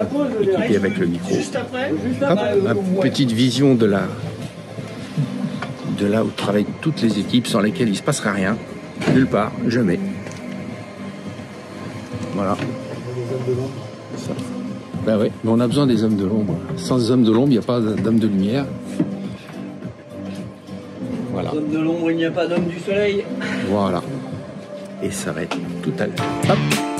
équipé avec le micro. Hop, euh, ma petite vision de la de là où travaillent toutes les équipes sans lesquelles il ne se passera rien. Nulle part, jamais. Voilà. Ben oui, mais on a besoin des hommes de l'ombre. Sans hommes de l'ombre, il n'y a pas d'hommes de lumière. Voilà. Homme de l'ombre, il n'y a pas d'homme du soleil. Voilà. Et ça va être tout à l'heure. Hop